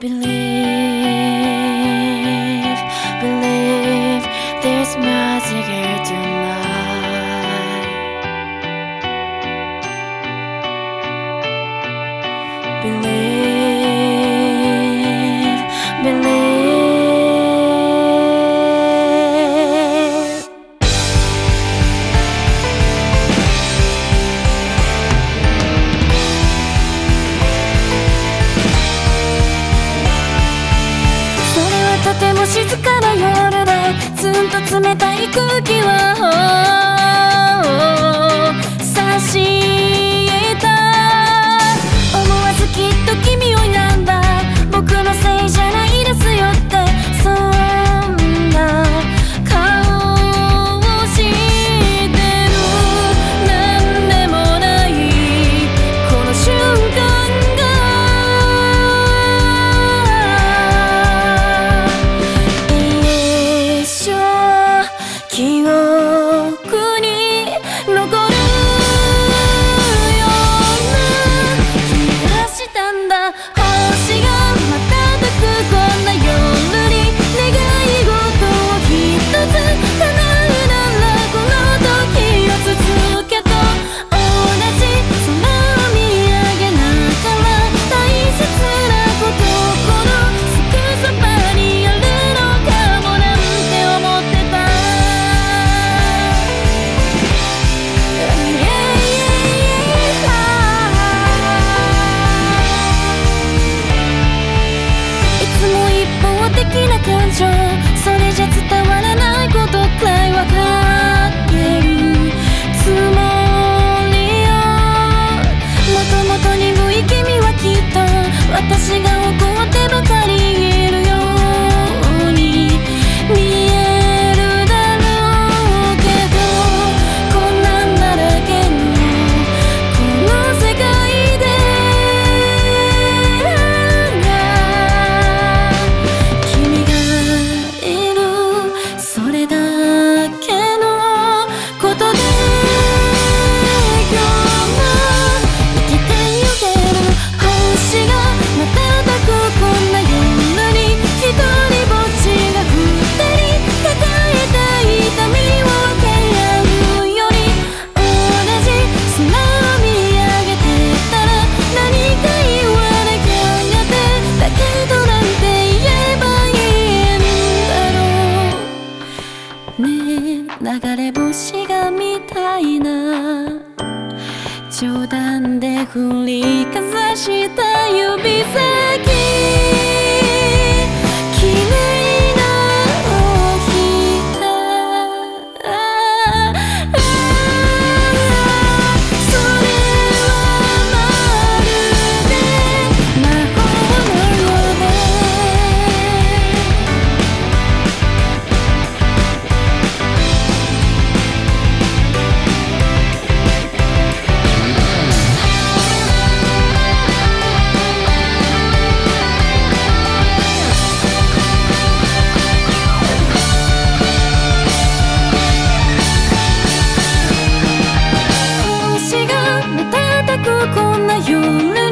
Believe, believe there's magic here tonight. Believe, believe. ても静かな夜でずっと冷たい空気を差し on. 좀 流れ星がみたいな。冗談で振りかざした指先。くこんな夜